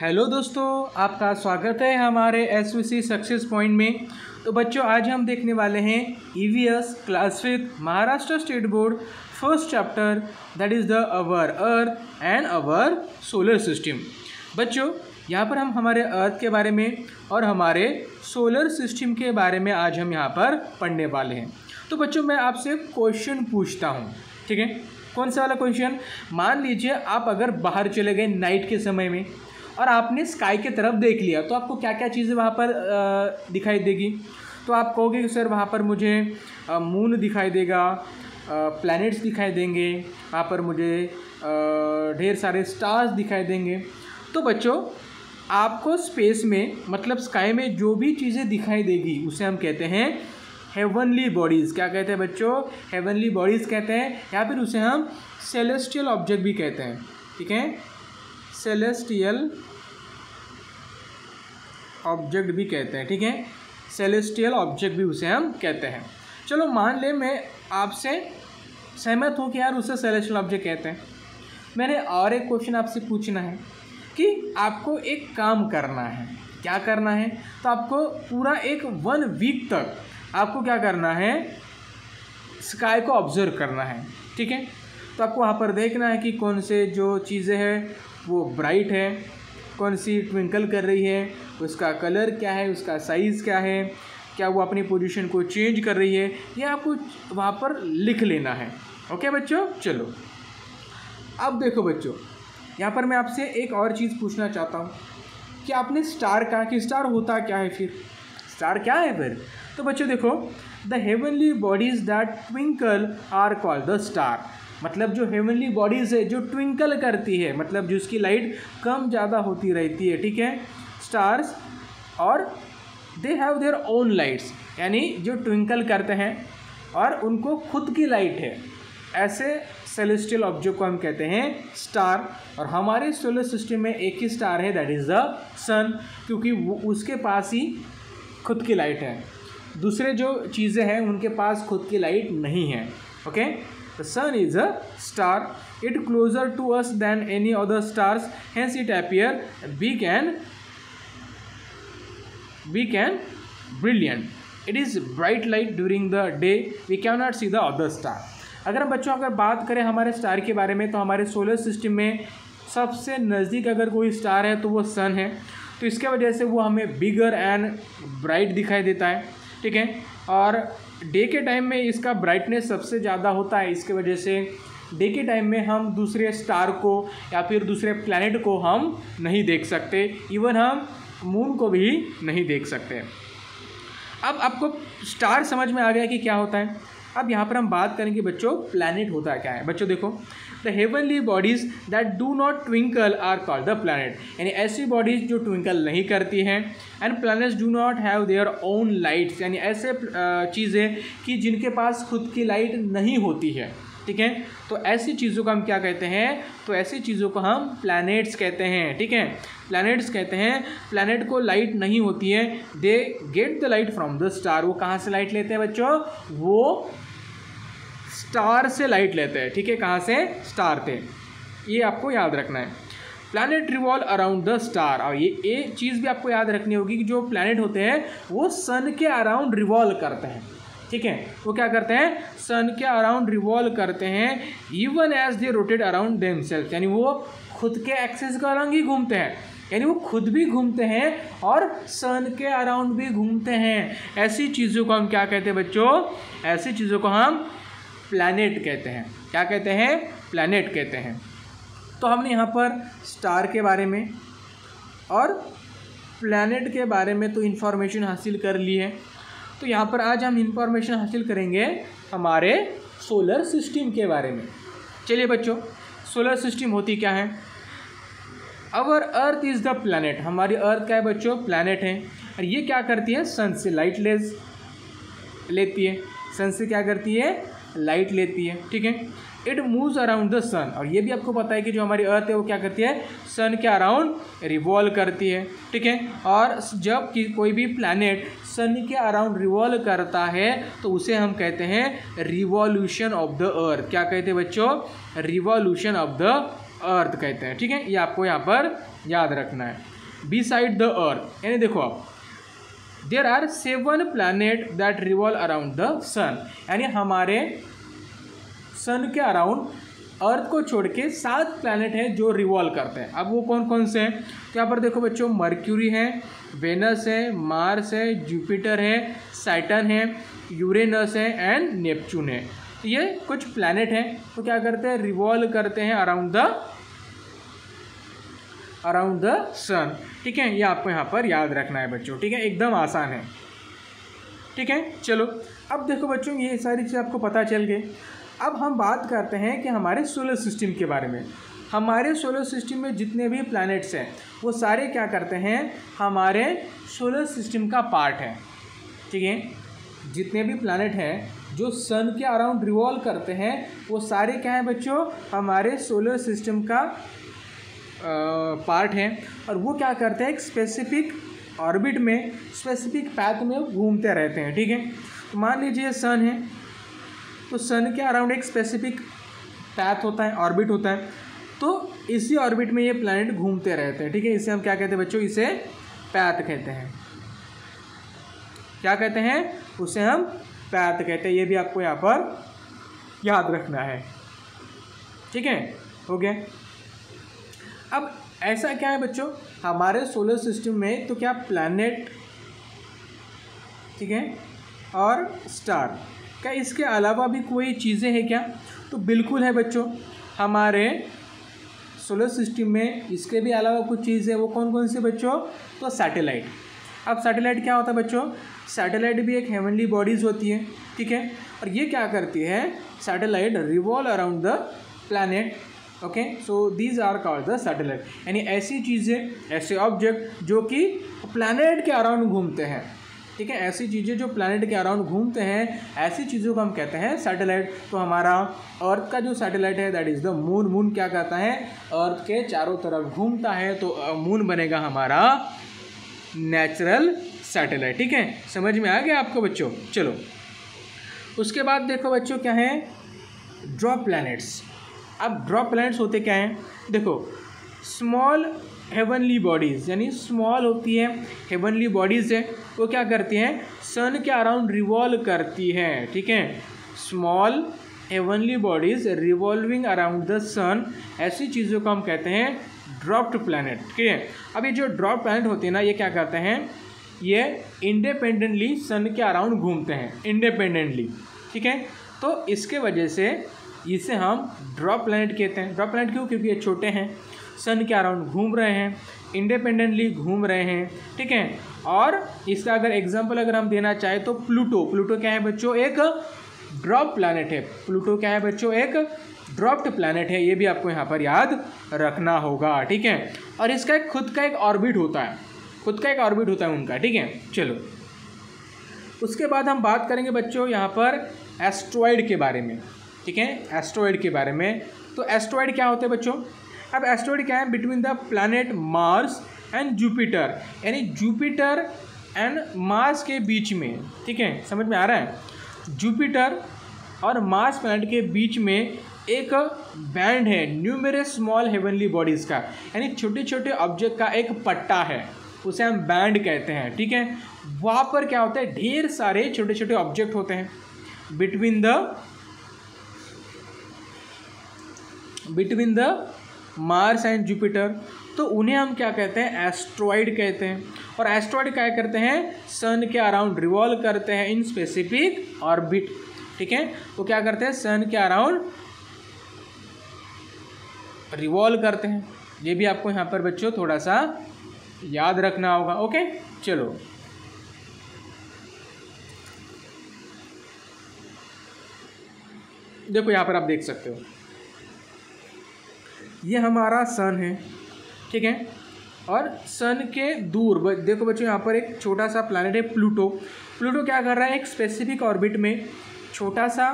Hello दोस्तों, आपका स्वागत है हमारे एस सक्सेस पॉइंट में। तो बच्चों, आज हम देखने वाले हैं E V S class fifth Maharashtra state board first chapter that is the our earth and our solar system बच्चों, यहाँ पर हम हमारे अर्थ के बारे में और हमारे सोलर सिस्टम के बारे में आज हम यहाँ पर पढ़ने वाले हैं। तो बच्चों, मैं आपसे क्वेश्चन पूछता हूँ, ठीक है? कौन सा वाला क्वेश्चन मान लीजिए आप अगर बाहर चले गए नाइट के समय में और आपने स्काई की तरफ़ देख लिया तो आपको क्या क्या चीज़ें वहाँ पर दिखाई देगी? तो आप कहोगे कि, सर, वहाँ पर मुझे मून दिखाई देगा प्लैनेट्स दिखाई देंगे, वहाँ पर मुझे ढेर सारे स्टार्स दिखाई देंगे। तो बच्चों, आपको स्पेस में मतलब स्काई में जो भी चीज़ें दिखाई देगी, उसे हम कहते हैं हेवनली बॉडीज़ क्या कहते हैं बच्चों? हेवनली बॉडीज़ कहते हैं, या फिर उसे हम सेलेस्टियल ऑब्जेक्ट भी कहते हैं। ठीक है? सेलेस्टियल ऑब्जेक्ट भी कहते हैं, ठीक है? सेलेस्टियल ऑब्जेक्ट भी उसे हम कहते हैं। चलो मान ले मैं आपसे सहमत हूँ कि यार उसे सेलेस्टियल ऑब्जेक्ट कहते हैं। मैंने और एक क्वेश्चन आपसे पूछना है कि आपको एक काम करना है। क्या करना है? तो आपको पूरा एक वन वीक तक आपको क्या करना है? स्काई को ऑब्ज़र्व करना है, ठीक है? तो आपको वहाँ पर देखना है कि कौन से जो चीज़ें हैं वो ब्राइट है। कौन सी ट्विंकल कर रही है? उसका कलर क्या है? उसका साइज़ क्या है? क्या वो अपनी पोजीशन को चेंज कर रही है? ये आपको वहाँ पर लिख लेना है। ओके बच्चों? चलो। अब देखो बच्चों, यहाँ पर मैं आपसे एक और चीज़ पूछना चाहता हूँ। कि आपने स्टार कहा कि स्टार होता क्या है फिर? स्टार क्या है फिर? तो बच्चों देखो the heavenly bodies that twinkle are called the star मतलब जो हेवनली बॉडीज़ है, जो ट्विंकल करती है मतलब जिसकी लाइट कम ज़्यादा होती रहती है, ठीक है? स्टार्स और they have their own lights यानी जो ट्विंकल करते हैं और उनको खुद की लाइट है। ऐसे सेलेस्टियल ऑब्जेक्ट को हम कहते हैं स्टार और हमारे सोलर सिस्टम में एक ही स्टार है दैट इज़ द सन क्योंकि वो उसके पास ही खुद की लाइट है। दूसरे जो चीज़ें हैं, उनके पास खुद की लाइट नहीं है okay The sun is a star. It closer to us than any other stars. Hence it appear big and big and brilliant. It is bright light during the day. We cannot see the other star. अगर हम बच्चों अगर बात करें हमारे star के बारे में तो हमारे सोलर सिस्टम में सबसे नज़दीक अगर कोई स्टार है तो वो सन है तो इसके वजह से वो हमें बिगर एंड ब्राइट दिखाई देता है ठीक है और डे के टाइम में इसका ब्राइटनेस सबसे ज़्यादा होता है, इसके वजह से डे के टाइम में हम दूसरे स्टार को या फिर दूसरे प्लानट को हम नहीं देख सकते इवन हम मून को भी नहीं देख सकते। अब आपको स्टार समझ में आ गया कि क्या होता है। अब यहाँ पर हम बात करेंगे बच्चों प्लानट होता है क्या है। बच्चों देखो the heavenly bodies that do not twinkle are called the planet यानी ऐसी बॉडीज जो ट्विंकल नहीं करती हैं and planets do not have their own lights यानी ऐसे चीज़ें कि जिनके पास खुद की लाइट नहीं होती है। ठीक है? तो ऐसी चीज़ों को हम क्या कहते हैं? तो ऐसी चीज़ों को हम प्लैनेट्स कहते हैं। ठीक है? प्लैनेट्स कहते हैं प्लैनेट को लाइट नहीं होती है। They get the light from the star वो कहाँ से लाइट लेते हैं बच्चों? वो स्टार से लाइट लेते हैं, ठीक है? कहाँ से? स्टार थे ये आपको याद रखना है। Planet revolve around the star और ये एक चीज़ भी आपको याद रखनी होगी कि जो प्लानट होते हैं, वो सन के अराउंड रिवॉल्व करते हैं, ठीक है? वो क्या करते हैं? सन के अराउंड रिवॉल्व करते हैं even as they rotate around them self यानी वो खुद के एक्सेस के अराउंड ही घूमते हैं। यानी वो खुद भी घूमते हैं और सन के अराउंड भी घूमते हैं। ऐसी चीज़ों को हम क्या कहते हैं बच्चों? ऐसी चीज़ों को हम प्लैनेट कहते हैं। क्या कहते हैं? प्लैनेट कहते हैं। तो हमने यहाँ पर स्टार के बारे में और प्लैनेट के बारे में तो इन्फॉर्मेशन हासिल कर ली है। तो यहाँ पर आज हम इन्फॉर्मेशन हासिल करेंगे हमारे सोलर सिस्टम के बारे में। चलिए बच्चों सोलर सिस्टम होती क्या है? Our earth is the planet हमारी अर्थ क्या है बच्चों? प्लानट है। और ये क्या करती है? सन से लाइट लेस लेती है। सन से क्या करती है? लाइट लेती है, ठीक है? It moves around the sun और ये भी आपको पता है कि जो हमारी अर्थ है, वो क्या करती है? सन के अराउंड रिवॉल्व करती है, ठीक है? और जब कि कोई भी प्लानट सन के अराउंड रिवॉल्व करता है तो उसे हम कहते हैं रिवॉल्यूशन ऑफ़ द अर्थ क्या कहते हैं बच्चों? रिवॉल्यूशन ऑफ़ द अर्थ कहते हैं, ठीक है? ये आपको यहाँ पर याद रखना है. बी साइड द अर्थ यानी देखो आप there are seven planet that revolve around the sun यानी हमारे सन के अराउंड अर्थ को छोड़ के सात प्लैनेट हैं जो रिवॉल्व करते हैं। अब वो कौन कौन से हैं? तो यहाँ पर देखो बच्चों मर्क्यूरी है वेनस है मार्स है जुपिटर है साइटन है यूरेनस है एंड नेपच्यून है। ये कुछ प्लैनेट हैं। तो क्या करते हैं? रिवॉल्व करते हैं around the around the sun ठीक है? ये आपको यहाँ पर याद रखना है बच्चों। ठीक है? एकदम आसान है। ठीक है? चलो। अब देखो बच्चों, ये सारी चीज़ आपको पता चल गई। अब हम बात करते हैं कि हमारे सोलर सिस्टम के बारे में। हमारे सोलर सिस्टम में जितने भी प्लैनेट्स हैं, वो सारे क्या करते हैं? हमारे सोलर सिस्टम का पार्ट है। ठीक है? जितने भी प्लैनेट हैं, जो सन के अराउंड रिवॉल्व करते हैं, वो सारे क्या हैं बच्चों? हमारे सोलर सिस्टम का पार्ट हैं और वो क्या करते हैं, एक स्पेसिफिक ऑर्बिट में स्पेसिफिक पैथ में घूमते रहते हैं, ठीक है? तो मान लीजिए सन है तो सन के अराउंड एक स्पेसिफिक पैथ होता है ऑर्बिट होता है तो इसी ऑर्बिट में ये प्लैनेट घूमते रहते हैं, ठीक है? इसे हम क्या कहते हैं बच्चों? इसे पैथ कहते हैं। क्या कहते हैं? उसे हम पैथ कहते हैं। ये भी आपको यहाँ पर याद रखना है। ठीक है? हो गया? अब ऐसा क्या है बच्चों? हमारे सोलर सिस्टम में तो क्या प्लैनेट ठीक है? और स्टार क्या इसके अलावा भी कोई चीज़ें हैं क्या? तो बिल्कुल है बच्चों, हमारे सोलर सिस्टम में इसके भी अलावा कुछ चीज़ें वो कौन कौन सी बच्चों? तो सैटेलाइट अब सैटेलाइट क्या होता है बच्चों? सैटेलाइट भी एक हेवनली बॉडीज़ होती है, ठीक है? और ये क्या करती है? Satellite revolve around the planet okay so these are called the satellite यानी ऐसी चीज़ें, ऐसे ऑब्जेक्ट जो कि प्लानट के अराउंड घूमते हैं। ठीक है, ऐसी चीज़ें जो प्लानट के अराउंड घूमते हैं, ऐसी चीज़ों को हम कहते हैं सैटेलाइट तो हमारा अर्थ का जो सैटेलाइट है that is the moon moon क्या कहता है? अर्थ के चारों तरफ़ घूमता है तो मून बनेगा हमारा नेचुरल सैटेलाइट ठीक है, समझ में आ गया आपको बच्चों? चलो, उसके बाद देखो बच्चों क्या है? ड्रॉप प्लैनेट्स अब ड्रॉप प्लैनेट्स होते क्या हैं? देखो स्मॉल हेवनली बॉडीज़ यानी स्मॉल होती है हेवनली बॉडीज़ है, वो क्या करती हैं? सन के अराउंड रिवॉल्व करती हैं, ठीक है? Small heavenly bodies revolving around the sun ऐसी चीज़ों को हम कहते हैं ड्रॉप्ड प्लानट ठीक है? अब ये जो ड्रॉप प्लानट होते हैं ना, ये क्या करते हैं? ये इंडिपेंडेंटली सन के अराउंड घूमते हैं इंडिपेंडेंटली ठीक है? तो इसके वजह से इसे हम ड्रॉप प्लानट कहते हैं। ड्रॉप प्लानट क्यों? क्योंकि ये छोटे हैं, सन के अराउंड घूम रहे हैं, इंडिपेंडेंटली घूम रहे हैं, ठीक है? और इसका अगर एग्जांपल अगर हम देना चाहें तो प्लूटो। प्लूटो क्या है बच्चों? एक ड्रॉप प्लानट है। प्लूटो क्या है बच्चों? एक ड्रॉप्ड प्लानट है। ये भी आपको यहाँ पर याद रखना होगा, ठीक है? और इसका एक खुद का एक ऑर्बिट होता है। खुद का एक ऑर्बिट होता है उनका, ठीक है? चलो। उसके बाद हम बात करेंगे बच्चों यहाँ पर एस्ट्रॉयड के बारे में। ठीक है? एस्ट्रॉयड के बारे में। तो एस्ट्रॉयड क्या होते हैं बच्चों? अब एस्ट्रॉयड क्या है? Between the planet Mars and Jupiter यानी जुपिटर एंड मार्स के बीच में। ठीक है? समझ में आ रहा है? जुपिटर और मार्स प्लानट के बीच में एक बैंड है न्यूमेरस स्मॉल हेवनली बॉडीज़ का। यानी छोटे छोटे ऑब्जेक्ट का एक पट्टा है। उसे हम बैंड कहते हैं। ठीक है? वहाँ पर क्या होता है? ढेर सारे छोटे छोटे ऑब्जेक्ट होते हैं। Between the between the Mars and Jupiter. तो उन्हें हम क्या कहते हैं? एस्ट्रॉइड कहते हैं। और एस्ट्रॉइड क्या करते हैं? सन के अराउंड रिवॉल्व करते हैं इन स्पेसिफिक ऑर्बिट। ठीक है? तो क्या करते हैं? सन के अराउंड रिवॉल्व करते हैं। ये भी आपको यहाँ पर बच्चों थोड़ा सा याद रखना होगा। ओके? चलो। देखो, यहाँ पर आप देख सकते हो। ये हमारा सन है, ठीक है? और सन के दूर देखो बच्चों, यहाँ पर एक छोटा सा प्लानट है प्लूटो। प्लूटो क्या कर रहा है? एक स्पेसिफिक ऑर्बिट में छोटा सा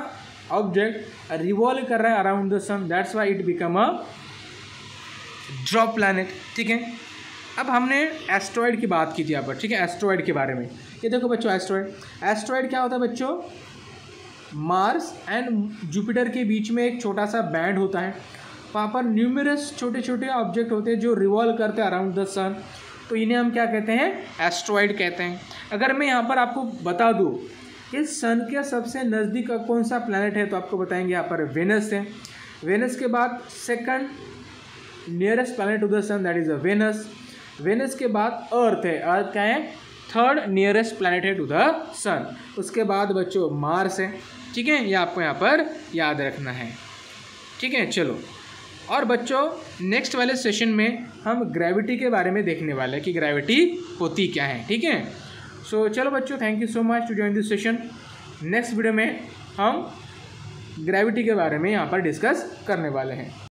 ऑब्जेक्ट रिवॉल्व कर रहा है around the sun that's why it become a dwarf planet ठीक है? अब हमने एस्ट्रॉयड की बात की थी यहाँ पर, ठीक है? एस्ट्रॉयड के बारे में। ये देखो बच्चों एस्ट्रॉयड एस्ट्रॉयड क्या होता है बच्चों? मार्स एंड जुपिटर के बीच में एक छोटा सा बैंड होता है। वहाँ पर न्यूमरस छोटे छोटे ऑब्जेक्ट होते हैं जो रिवॉल्व करते हैं अराउंड द सन तो इन्हें हम क्या कहते हैं? एस्ट्रॉयड कहते हैं. अगर मैं यहाँ पर आपको बता दूँ कि सन के सबसे नज़दीक का कौन सा प्लानट है तो आपको बताएँगे यहाँ पर वेनस है. वेनस के बाद second nearest planet to the sun that is a Venus Venus के बाद अर्थ है. अर्थ क्या है? थर्ड नियरेस्ट प्लानट है टू द सन उसके बाद बच्चों मार्स है. ठीक है? ये आपको यहाँ पर याद रखना है. ठीक है? चलो. और बच्चों नेक्स्ट वाले सेशन में हम ग्रेविटी के बारे में देखने वाले हैं कि ग्रेविटी होती क्या है, ठीक है? सो चलो बच्चों thank you so much to join this session next video में हम ग्रेविटी के बारे में यहाँ पर डिस्कस करने वाले हैं।